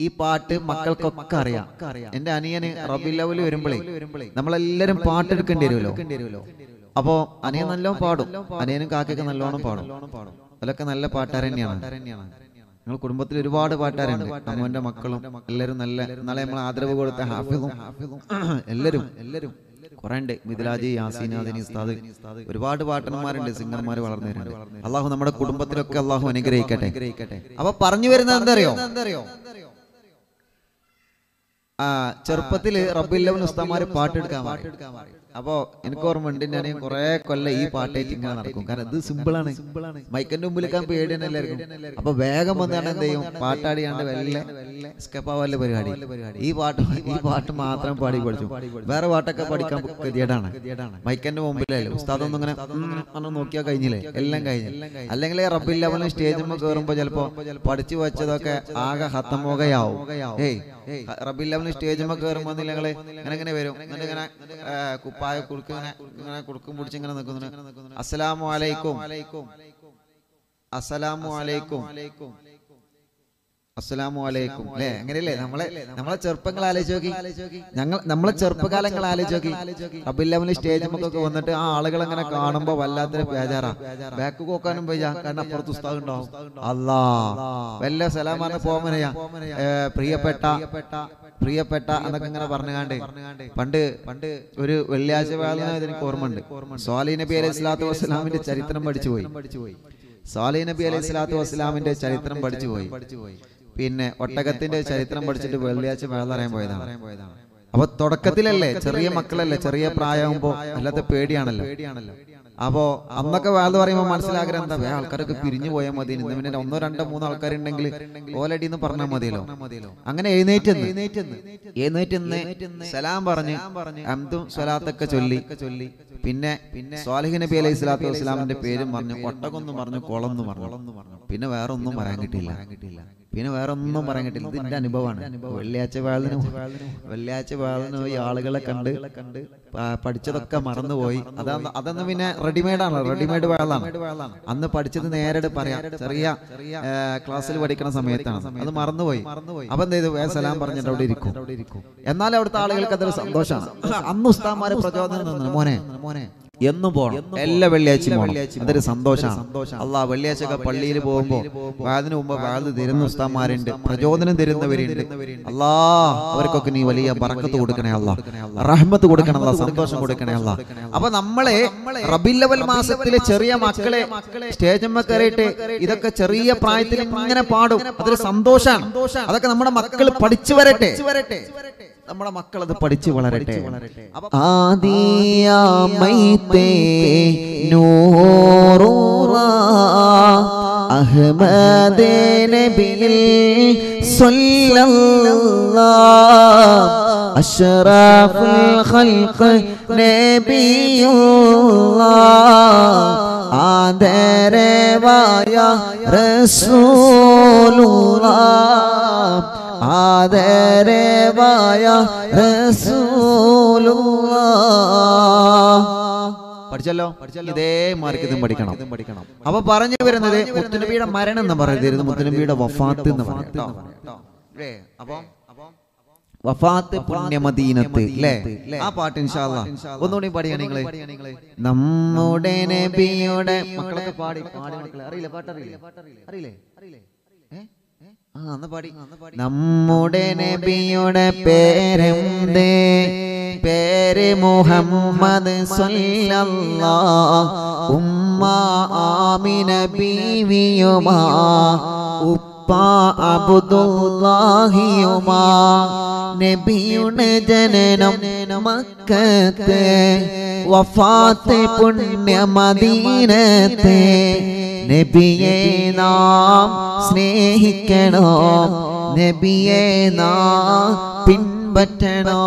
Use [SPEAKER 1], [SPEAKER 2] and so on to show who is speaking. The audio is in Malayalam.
[SPEAKER 1] ഈ പാട്ട് മക്കൾക്കൊക്കെ അറിയാം. എന്റെ അനിയന് റബി ലെവൽ വരുമ്പോഴേ നമ്മളെല്ലാരും പാട്ടെടുക്കേണ്ടി വരുമല്ലോ. അപ്പോ അനിയൻ നല്ലോണം പാടും. അനിയനും കാക്കയൊക്കെ നല്ലോണം പാടും. അതിലൊക്കെ നല്ല പാട്ടുകാരൻ തന്നെയാണ് ഞങ്ങൾ കുടുംബത്തിൽ ഒരുപാട് പാട്ടുകാരുണ്ട്. അമ്മുവിന്റെ മക്കളും എല്ലാരും നല്ല നാളെ നമ്മൾ ആദരവ് കൊടുത്ത ഹാഫിദും എല്ലാവരും. എല്ലാവരും. കുറെ ഉണ്ട്. മിഥിലാജി യാസീൻ ഉസ്താദ്. ഒരുപാട് പാട്ടന്മാരുണ്ട് സിംഗർമാർ വളർന്നു വരുന്നുണ്ട് അള്ളാഹു നമ്മുടെ കുടുംബത്തിലൊക്കെ അള്ളാഹു അനുഗ്രഹിക്കട്ടെ അപ്പൊ പറഞ്ഞു വരുന്നത് എന്തറിയോ? എന്തറിയോ? ആ ചെറുപ്പത്തിൽ റബ്ബില്ലവൻ ഉസ്താമാര് പാട്ടെടുക്കാൻ പറയും. അപ്പോ എനിക്ക് ഓർമ്മ ഉണ്ട് ഞാൻ കുറെ കൊല്ലം ഈ പാട്ടേറ്റ് ഇങ്ങനെ നടക്കും. കാരണം ഇത് സിമ്പിൾ ആണ്. മൈക്കന്റെ മുമ്പിൽ പേടിയാണ് എല്ലാവർക്കും. അപ്പൊ വേഗം വന്നാണ് എന്ത് ചെയ്യും? പാട്ടാടിയാണ്ട് വെല്ല സ്കെപ്പാവല്ല പരിപാടി. ഈ പാട്ട് ഈ പാട്ട് മാത്രം പാടി പഠിച്ചു. വേറെ പാട്ടൊക്കെ പഠിക്കാൻ ഗതിയേടാണ് മൈക്കന്റെ മുമ്പിലല്ലേ ഉസ്താദൊന്നും ഇങ്ങനെ അങ്ങനെ നോക്കിയാൽ കഴിഞ്ഞില്ലേ എല്ലാം കഴിഞ്ഞു. അല്ലെങ്കിൽ റബ്ബിൽ ലെവലിൽ സ്റ്റേജിൽ കയറുമ്പോ ചിലപ്പോ പഠിച്ചു വെച്ചതൊക്കെ ആകെ ഹത്തമോകയാവും ഏയ് റബ്ബിൽ ലെവലിൽ സ്റ്റേജിൽ കയറുമ്പോ നിങ്ങൾ ഇങ്ങനെ ഇങ്ങനെ വരും? എന്നിട്ട് ഇങ്ങനെ കുപ്പായ കുടുക്ക് ഇങ്ങനെ ഇങ്ങനെ കുടുക്കും പിടിച്ച് ഇങ്ങനെ നിൽക്കുന്നു അസ്സലാമു അലൈക്കും. അസ്സലാമു അലൈക്കും. അസ്സലാമു അലൈക്കും. അല്ലേ? അങ്ങനെയല്ലേ നമ്മളെ നമ്മളെ ചെറുപ്പങ്ങൾ ആലോചിച്ച് നോക്കി. ഞങ്ങൾ നമ്മളെ ചെറുപ്പകാലങ്ങൾ ആലോചിച്ച് നോക്കി. റബില്ലമിന് സ്റ്റേജ് നമുക്കൊക്കെ വന്നിട്ട് ആ ആളുകൾ അങ്ങനെ കാണുമ്പോ വല്ലാത്തൊരു ബേജാറാ. ബാക്ക് പോക്കാനും പോയാ കാരണം അപ്പുറത്ത് ഉസ്താദ് ഉണ്ടാവും. അല്ലാ. വല്ല സലാമാണ് പോമനയാ പ്രിയപ്പെട്ട പ്രിയപ്പെട്ട എന്നൊക്കെ ഇങ്ങനെ പറഞ്ഞുകാണ്ട്. പണ്ട് പണ്ട് ഒരു വെള്ളിയാഴ്ച വേള എനിക്ക് ഓർമ്മയുണ്ട്. സ്വാലി നബി അലൈഹി സ്വലാത്തു വസ്സലാമിന്റെ ചരിത്രം പഠിച്ചുപോയി പോയി. സാലി നബി അലൈഹി സ്വലാത്തു വസ്സലാമിന്റെ ചരിത്രം പഠിച്ചു പോയി. പിന്നെ ഒട്ടകത്തിന്റെ ചരിത്രം പഠിച്ചിട്ട് വെള്ളിയാഴ്ച വേളറിയാൻ പോയതാണ്. അപ്പൊ തുടക്കത്തിലല്ലേ ചെറിയ മക്കളല്ലേ ചെറിയ പ്രായമാകുമ്പോ അല്ലാത്ത പേടിയാണല്ലോ. അപ്പോ അന്നൊക്കെ വേള പറയുമ്പോൾ മനസ്സിലാഗ്രഹം എന്താ? വേ ആൾക്കാരൊക്കെ പിരിഞ്ഞു പോയാൽ മതി. ഇന്ന് പിന്നെ ഒന്നോ രണ്ടോ മൂന്നോ ആൾക്കാരുണ്ടെങ്കിൽ ഓലടി എന്ന് പറഞ്ഞാൽ മതിയല്ലോ. അങ്ങനെ എഴുന്നേറ്റ് എഴുന്നേറ്റ് സലാം പറഞ്ഞ് അന്തും സ്വലാത്തൊക്കെ ചൊല്ലി. ചൊല്ലി. പിന്നെ പിന്നെ സ്വാലിഹ് നബി അലൈഹി സ്വലാത്തു വസ്സലാമിന്റെ പേരും പറഞ്ഞു. ഒട്ടകൊന്നും പറഞ്ഞു കുളന്നു പറഞ്ഞു. പിന്നെ വേറെ ഒന്നും പറയാൻ കിട്ടിയില്ല. കിട്ടിയില്ല. പിന്നെ വേറെ ഒന്നും പറയാൻ കിട്ടില്ല ഇതിന്റെ അനുഭവമാണ്. വെള്ളിയാഴ്ച വേളന് വെള്ളിയാഴ്ച വേളന് ഈ ആളുകളെ കണ്ട് പഠിച്ചതൊക്കെ മറന്നുപോയി അതാ അതൊന്നും പിന്നെ റെഡിമെയ്ഡാണ് റെഡിമെയ്ഡ് വേളാണ് അന്ന് പഠിച്ചത് നേരിട്ട് പറയാം. ചെറിയ ക്ലാസ്സിൽ പഠിക്കുന്ന സമയത്താണ്. അത് മറന്നുപോയി അപ്പൊ എന്ത് ചെയ്തു? സലാം പറഞ്ഞിട്ട് അവിടെ ഇരിക്കും. എന്നാലും അവിടുത്തെ ആളുകൾക്ക് അതൊരു സന്തോഷമാണ്. അന്ന് ഉസ്താമാരെ പ്രചോദനം മോനെ. മോനെ. എന്നും പോകണം എല്ലാ വെള്ളിയാഴ്ചയും പോകണം അതൊരു സന്തോഷമാണ് അല്ല വെള്ളിയാഴ്ച ഒക്കെ പള്ളിയിൽ പോകുമ്പോൾ വാതിന് മുമ്പ് വാത് തരുന്ന ഉസ്താമാരുണ്ട് പ്രചോദനം തരുന്നവരുണ്ട് അല്ലാ അവർക്കൊക്കെ നീ വലിയ ബറക്കത്ത് കൊടുക്കണേ അല്ല റഹ്മത്ത് കൊടുക്കണേ അല്ല സന്തോഷം കൊടുക്കണേ അല്ല അപ്പൊ നമ്മളെ റബില്ലവൽ മാസത്തിലെ ചെറിയ മക്കളെ സ്റ്റേജമ്മ കയറിയിട്ട് ഇതൊക്കെ ചെറിയ പ്രായത്തിൽ ഇങ്ങനെ പാടും. അതൊരു സന്തോഷമാണ് അതൊക്കെ നമ്മുടെ മക്കൾ പഠിച്ചു വരട്ടെ. നമ്മുടെ മക്കൾ അത് പഠിച്ചു വളരട്ടെ ആദിയാമൈത്തേ നൂറൂറ അഹ്മദ് നബിയിൽ സ്വല്ലല്ലാഹ് അഷ്റഫുൽ ഖൽഖ് നബിയുല്ലാഹ് ആദരവായ റസൂലുള്ളാഹ് ആദരവായ പഠിച്ചല്ലോ? ഇതേ മാർക്ക് ഇതും പഠിക്കണം. പഠിക്കണം. അപ്പൊ പറഞ്ഞു വരുന്നത് മുത്തുനബിയുടെ മരണം എന്ന് പറയരുത് മുത്തുനബിയുടെ വഫാത്ത് എന്ന് പറയാം അപ്പം? വഫാത്ത് പുണ്യമദീനത്ത്. അല്ലേ? ആ പാട്ട് ഇൻഷാല്ലാ ഒന്നുകൂടി പാടിയാണ് നിങ്ങൾ. നമ്മുടെ നബിയുടെ മക്കളൊക്കെ പാടി പാടി അറിയില്ല? പാട്ട് അറിയില്ലേ അറിയില്ലേ അറിയില്ലേ ഏ? ആ അന്ന് പാടി നമ്മുടെ നബിയുടെ പേരെന്തേ? പേര് മുഹമ്മദ് സ്വല്ലല്ലാ ഉമ്മ ആമിന ബീവിയുമാ ഉപ്പ അബുദുല്ലാഹിയുമാ. നബിയുടെ ജനനം മക്കത്തെ. വഫാത്ത് പുണ്യമദീനത്തെ. നബിയെ നാം സ്നേഹിക്കണോ? നബിയെ നാം പിൻപറ്റണോ?